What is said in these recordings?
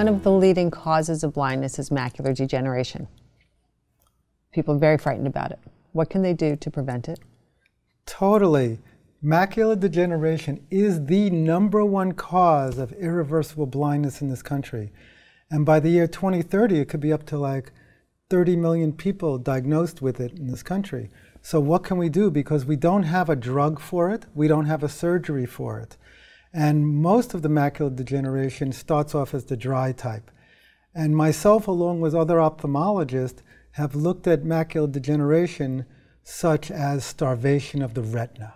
one of the leading causes of blindness is macular degeneration. People are very frightened about it. What can they do to prevent it? Totally. Macular degeneration is the number one cause of irreversible blindness in this country. And by the year 2030, it could be up to like 30 million people diagnosed with it in this country. So, what can we do? Because we don't have a drug for it, we don't have a surgery for it. And most of the macular degeneration starts off as the dry type. And myself, along with other ophthalmologists, have looked at macular degeneration such as starvation of the retina.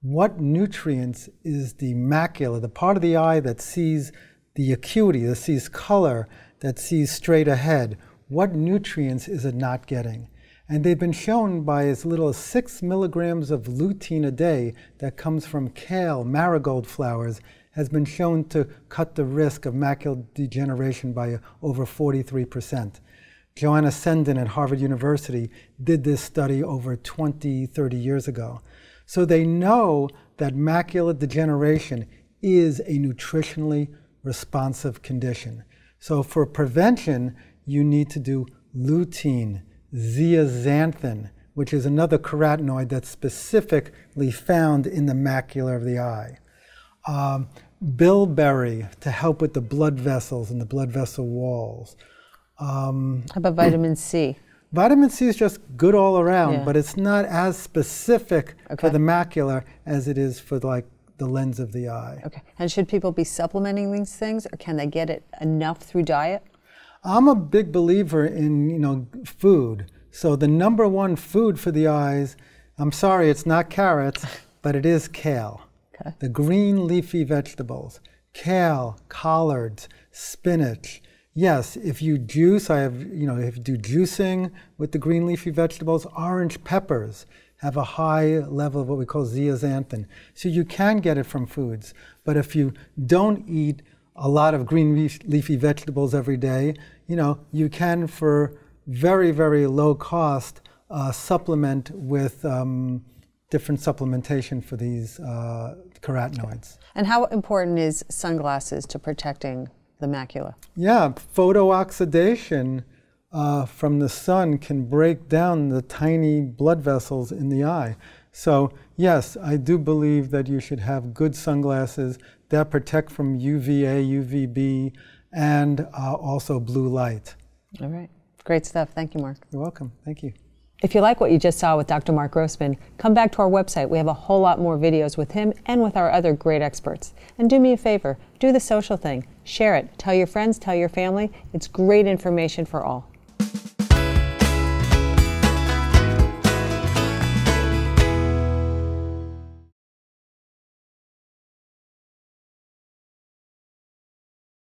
What nutrients is the macula, the part of the eye that sees the acuity, that sees color, that sees straight ahead? What nutrients is it not getting? And they've been shown by as little as six milligrams of lutein a day that comes from kale, marigold flowers, has been shown to cut the risk of macular degeneration by over 43%. Johanna Seddon at Harvard University did this study over 20, 30 years ago. So they know that macular degeneration is a nutritionally responsive condition. So for prevention, you need to do lutein, zeaxanthin, which is another carotenoid that's specifically found in the macula of the eye. Um, bilberry to help with the blood vessels and the blood vessel walls. Um, How about vitamin C? Vitamin C is just good all around, yeah. but it's not as specific okay. for the macula as it is for like the lens of the eye. Okay. And should people be supplementing these things, or can they get it enough through diet? I'm a big believer in you know food. So the number one food for the eyes, I'm sorry, it's not carrots, but it is kale. Okay. The green leafy vegetables, kale, collards, spinach Yes, if you juice, I have, you know, if you do juicing with the green leafy vegetables, orange peppers have a high level of what we call zeaxanthin. So you can get it from foods. But if you don't eat a lot of green leafy vegetables every day, you know, you can for very, very low cost uh, supplement with um, different supplementation for these uh, carotenoids. And how important is sunglasses to protecting the macula. Yeah, photooxidation uh, from the sun can break down the tiny blood vessels in the eye. So, yes, I do believe that you should have good sunglasses that protect from UVA, UVB, and uh, also blue light. All right. Great stuff. Thank you, Marc. You're welcome. Thank you. If you like what you just saw with Dr. Marc Grossman, come back to our website. We have a whole lot more videos with him and with our other great experts. And do me a favor, do the social thing. Share it. Tell your friends, tell your family. It's great information for all.